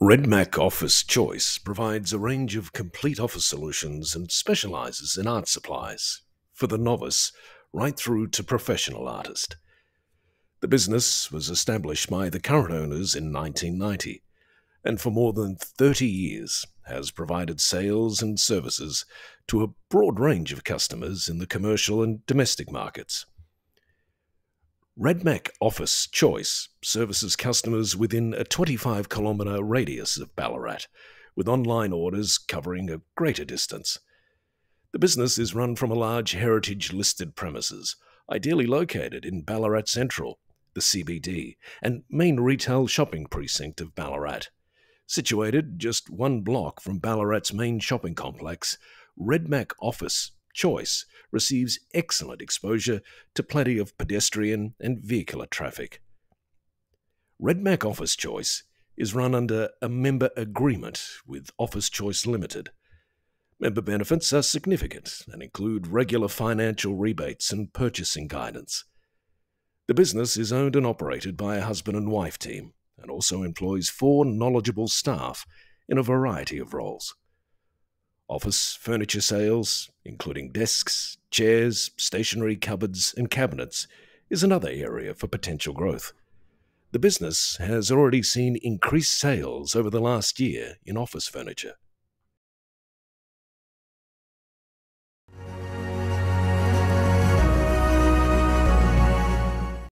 Radmac Office Choice provides a range of complete office solutions and specializes in art supplies for the novice right through to professional artist. The business was established by the current owners in 1990 and for more than 30 years has provided sales and services to a broad range of customers in the commercial and domestic markets. Radmac Office Choice services customers within a 25 kilometre radius of Ballarat, with online orders covering a greater distance. The business is run from a large heritage listed premises, ideally located in Ballarat Central, the CBD, and main retail shopping precinct of Ballarat. Situated just one block from Ballarat's main shopping complex, Radmac Office choice receives excellent exposure to plenty of pedestrian and vehicular traffic. Radmac Office Choice is run under a member agreement with Office Choice Limited. Member benefits are significant and include regular financial rebates and purchasing guidance. The business is owned and operated by a husband and wife team and also employs four knowledgeable staff in a variety of roles. Office furniture sales, including desks, chairs, stationery cupboards, and cabinets, is another area for potential growth. The business has already seen increased sales over the last year in office furniture.